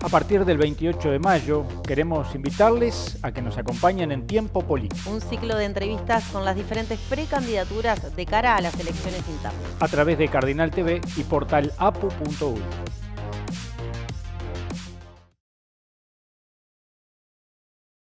A partir del 28 de mayo queremos invitarles a que nos acompañen en Tiempo Político. Un ciclo de entrevistas con las diferentes precandidaturas de cara a las elecciones internas. A través de Cardinal TV y portal apu.uy.